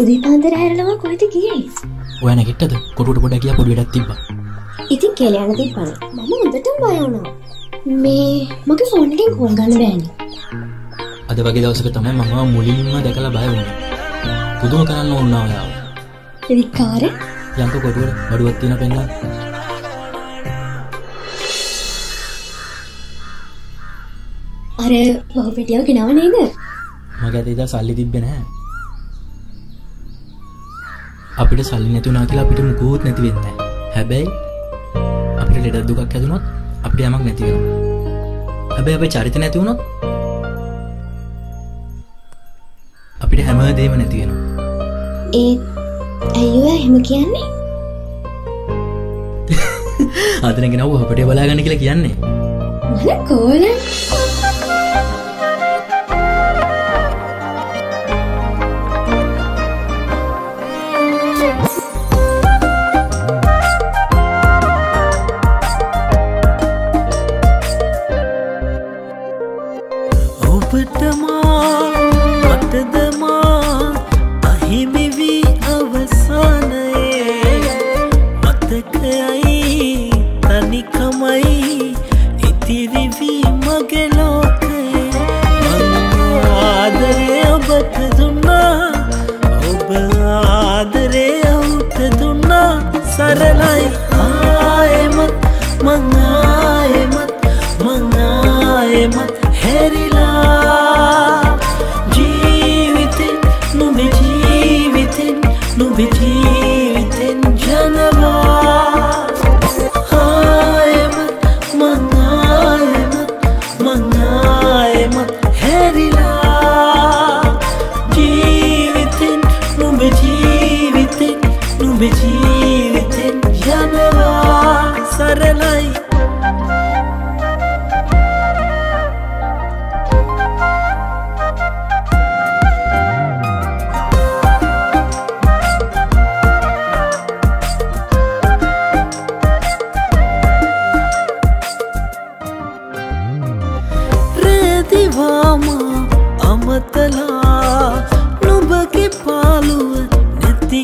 උදේ පාන්දර හැරලවා කොහෙද ගියේ? ඔය නැගිට්ටද කොටුට පොඩ කිය පොඩි වැඩක් තිබ්බ. ඉතින් කෙල යන තිබ්බන මම හොඳටම බය වුණා. මේ මගේ ෆෝන් එකෙන් කෝල් ගන්න බෑනේ. අද වගේ දවසක තමයි මම මුලින්ම දැකලා බය වුණේ. පුදුම කරන්න ඕන්නා ඔයාව. විකාර යංක කොටුවට බඩුවක් තියෙන පෙන්නා අර බහු පෙටියාව ගෙනව නේද මගේ අතේ දා සල්ලි තිබ්බේ නැහැ. අපිට සල්ලි නැති වුණා කියලා අපිට මුකුත් නැති වෙන්නේ නැහැ. හැබැයි අපිට ලෙඩ දුකක් හැදුනොත් අපිට යමක් නැති වෙනවා. හැබැයි අපේ චරිත නැති වුණොත් අපිට හැමදේම නැති වෙනවා. ඒත් ඇයිව එහෙම කියන්නේ? ආදනගෙන ඔව් අපිට බලාගන්න කියලා කියන්නේ. මල කෝල ඔබටමා මටදමා අහිමිවී අවසානයේ. මතකයයි තනිකමයි ඉතිරිවී මගේ ලෝකයේ. ආදරය ඔබට දුන්නා ඔබ ආදරය ඔවුට දුන්නා. සරලයි ආයමත් මංආයමත් මංආයමත් නුබේ ජීවිතෙන් යනවා සරලයි රේදිවාම අමතලා නුබගේ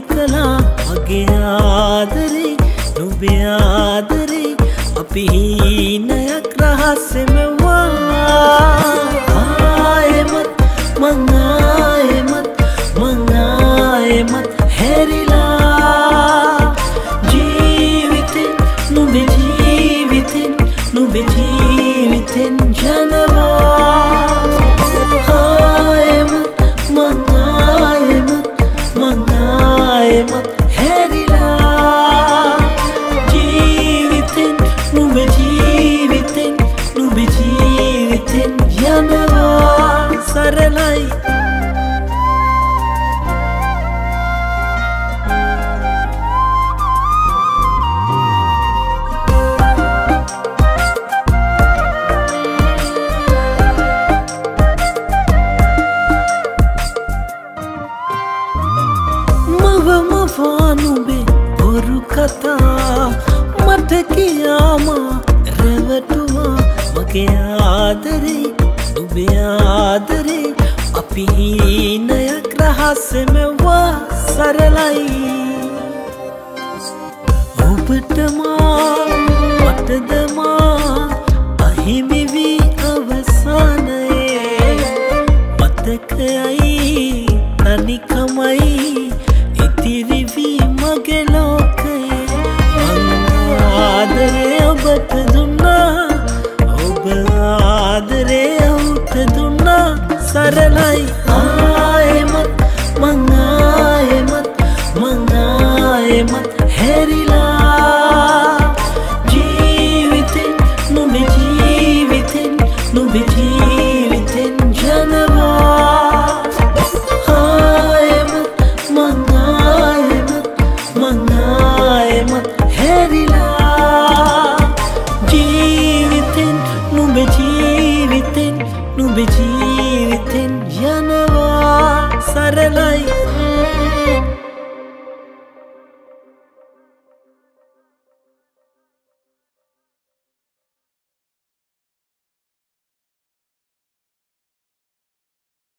පාලුව නැති කලා මගේ ආදරේ නුබේ ආදරේ අපි හීනයක් රහස්සෙමවා කියාම රැවටුවා. මගේ ආදරේ නුබේ ආදරේ. අපි හීනයක් රහස්සෙමවා සරලයි ඔබටමා මටදමා අහිමිවී අවසානයේ මතකයයි. අවුත දුන්නා. ඔබ ආදරේ අවුත දුන්නා සරලයි ආයෙමත් මං ආයෙමත් මං ආයෙමත් හැරිලා ජීවිතෙන් නුඹේ ජීවිතෙන් නුඹේ ජීවිතෙන් යනවා සරලයි.